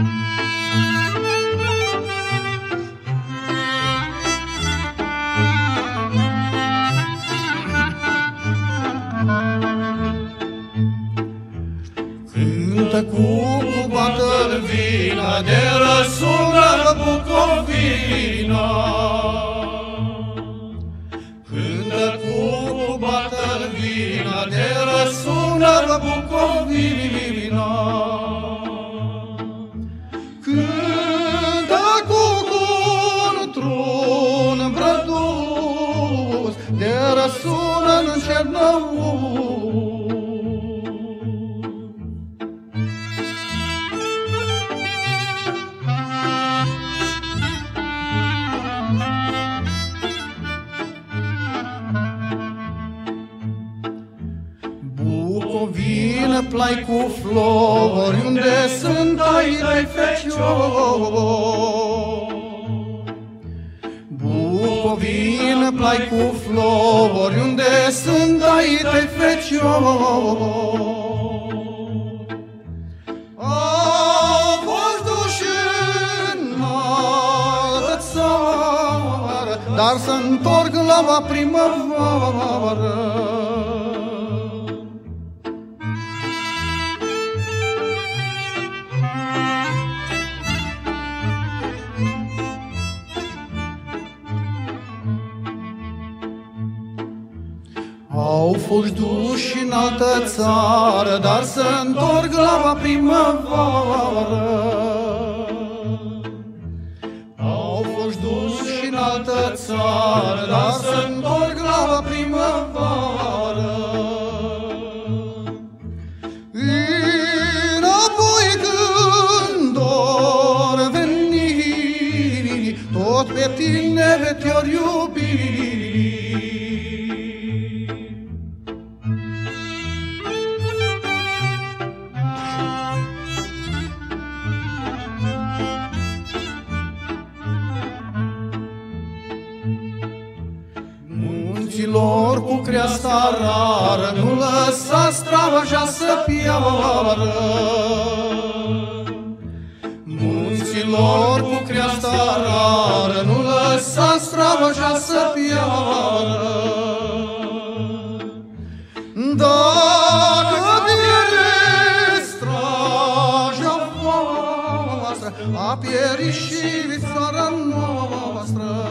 Cântă cu cuba târvina De răsună în Bucovina Cântă cu cuba târvina De răsună în Bucovina răsună în Cernăuț. Bucovina, plai cu flori, unde sunt ai tăi feciori. Bucovina, plai cu flori, unde sunt ai tăi feciori. Au fost duși în altă țară, dar să întorc la primăvară. Au fost duși în altă țară, dar să întorc la primăvară. Au fost duși în altă țară, dar să întorc la primăvară. Munților cu creasta rară, nu lăsa stravaja să piară. Munților cu creasta rară, nu lăsa stravaja să piară. Dacă pierde straja voastră, a pierit și țara noastră.